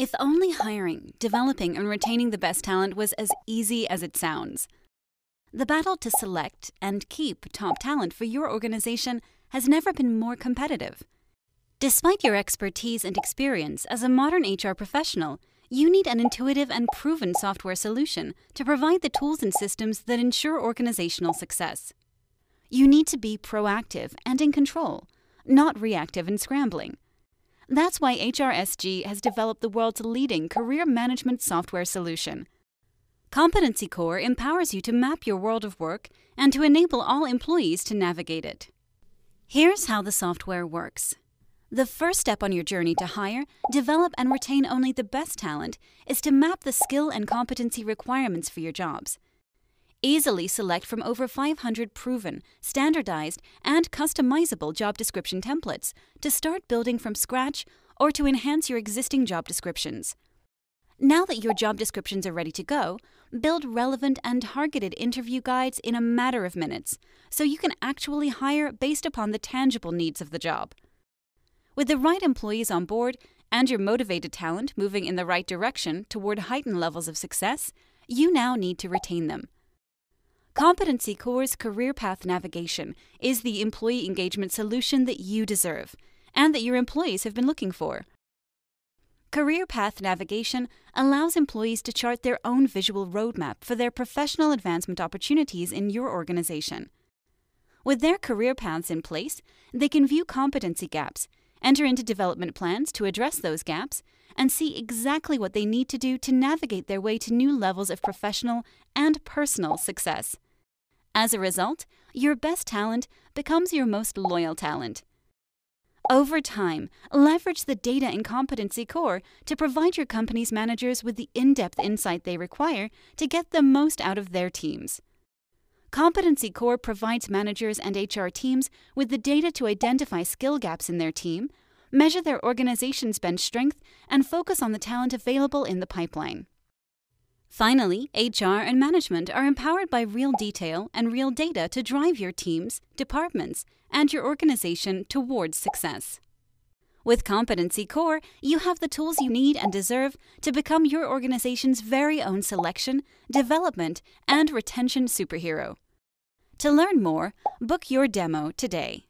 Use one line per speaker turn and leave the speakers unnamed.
If only hiring, developing, and retaining the best talent was as easy as it sounds. The battle to select and keep top talent for your organization has never been more competitive. Despite your expertise and experience as a modern HR professional, you need an intuitive and proven software solution to provide the tools and systems that ensure organizational success. You need to be proactive and in control, not reactive and scrambling. That's why HRSG has developed the world's leading career management software solution. Competency Core empowers you to map your world of work and to enable all employees to navigate it. Here's how the software works. The first step on your journey to hire, develop, and retain only the best talent is to map the skill and competency requirements for your jobs. Easily select from over 500 proven, standardized, and customizable job description templates to start building from scratch or to enhance your existing job descriptions. Now that your job descriptions are ready to go, build relevant and targeted interview guides in a matter of minutes so you can actually hire based upon the tangible needs of the job. With the right employees on board and your motivated talent moving in the right direction toward heightened levels of success, you now need to retain them. Competency Core's Career Path Navigation is the employee engagement solution that you deserve and that your employees have been looking for. Career Path Navigation allows employees to chart their own visual roadmap for their professional advancement opportunities in your organization. With their career paths in place, they can view competency gaps, enter into development plans to address those gaps, and see exactly what they need to do to navigate their way to new levels of professional and personal success. As a result, your best talent becomes your most loyal talent. Over time, leverage the data in Competency Core to provide your company's managers with the in depth insight they require to get the most out of their teams. Competency Core provides managers and HR teams with the data to identify skill gaps in their team, measure their organization's bench strength, and focus on the talent available in the pipeline. Finally, HR and management are empowered by real detail and real data to drive your teams, departments, and your organization towards success. With Competency Core, you have the tools you need and deserve to become your organization's very own selection, development, and retention superhero. To learn more, book your demo today.